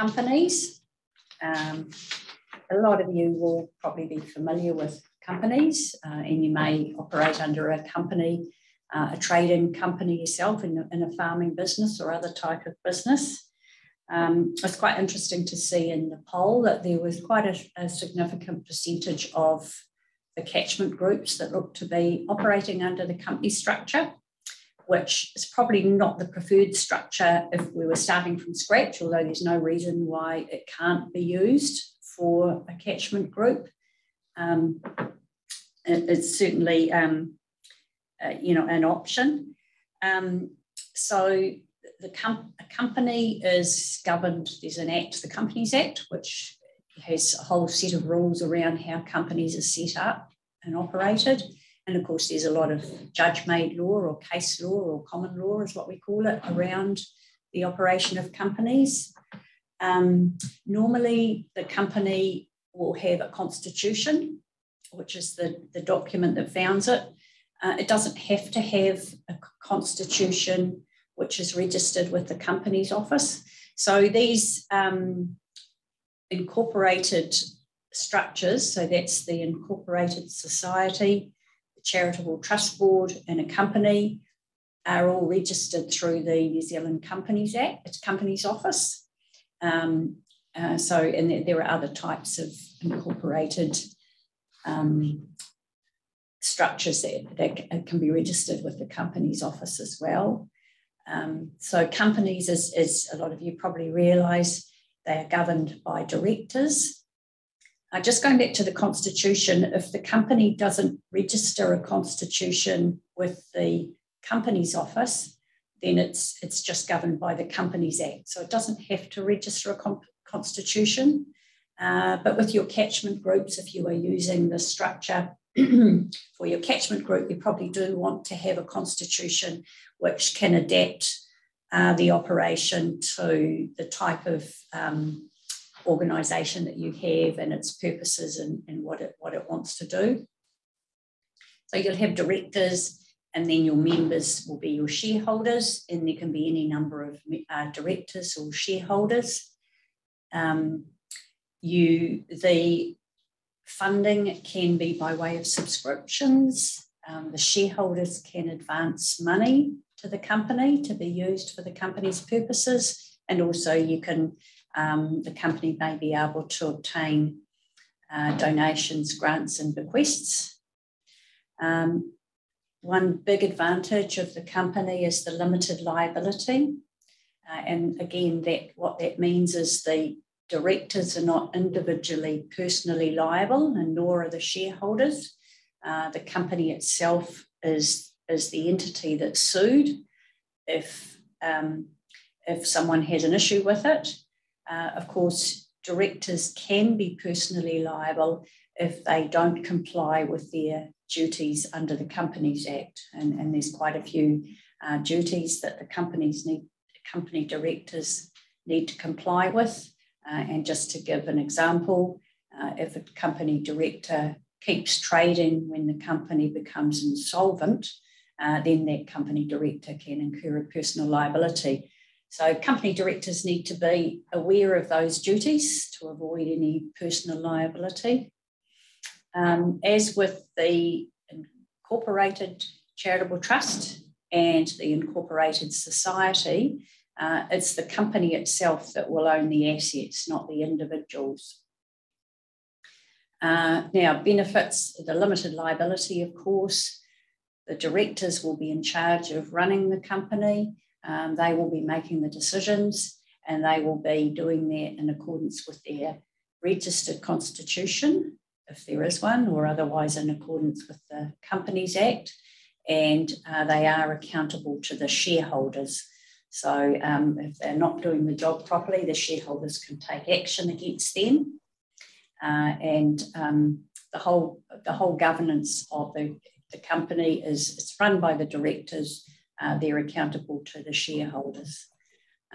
companies. Um, a lot of you will probably be familiar with companies uh, and you may operate under a company, uh, a trading company yourself in a, in a, farming business or other type of business. Um, it's quite interesting to see in the poll that there was quite a, a significant percentage of the catchment groups that look to be operating under the company structure which is probably not the preferred structure if we were starting from scratch, although there's no reason why it can't be used for a catchment group. Um, it, it's certainly, um, uh, you know, an option. Um, so the com- company is governed, there's an act, the Companies Act, which has a whole set of rules around how companies are set up and operated. And of course, there's a lot of judge made law or case law or common law, is what we call it, around the operation of companies. Um, normally, the company will have a constitution, which is the, the document that founds it. Uh, it doesn't have to have a constitution which is registered with the Companies Office. So these um, incorporated structures, so that's the incorporated society, charitable trust board and a company are all registered through the New Zealand Companies Act, it's Companies Office. Um, uh, so, and there, there, are other types of incorporated um, structures that, that can be registered with the Companies Office as well. Um, so, companies, as, as a lot of you probably realise, they are governed by directors uh, just going back to the constitution, if the company doesn't register a constitution with the Companies Office, then it's it's just governed by the Companies Act. So it doesn't have to register a constitution. Uh, but with your catchment groups, if you are using the structure for your catchment group, you probably do want to have a constitution which can adapt uh, the operation to the type of um, organisation that you have and its purposes and, and what, it, what it wants to do. So you'll have directors and then your members will be your shareholders and there can be any number of uh, directors or shareholders. Um, you, the funding can be by way of subscriptions. Um, the shareholders can advance money to the company to be used for the company's purposes. And also you can um, the company may be able to obtain uh, donations, grants, and bequests. Um, one big advantage of the company is the limited liability. Uh, and again, that what that means is the directors are not individually personally liable, and nor are the shareholders. Uh, the company itself is, is the entity that's sued. If, um, if someone has an issue with it, uh, of course, directors can be personally liable if they don't comply with their duties under the Companies Act. And, and there's quite a few uh, duties that the companies need, company directors need to comply with. Uh, and just to give an example, uh, if a company director keeps trading when the company becomes insolvent, uh, then that company director can incur a personal liability. So, company directors need to be aware of those duties to avoid any personal liability. Um, as with the incorporated charitable trust and the incorporated society, uh, it's the company itself that will own the assets, not the individuals. Uh, now, benefits the limited liability, of course. The directors will be in charge of running the company. Um, they will be making the decisions and they will be doing that in accordance with their registered constitution, if there is one, or otherwise in accordance with the Companies Act. And uh, they are accountable to the shareholders. So um, if they're not doing the job properly, the shareholders can take action against them. Uh, and um, the whole the whole governance of the, the company is it's run by the directors uh, they're accountable to the shareholders.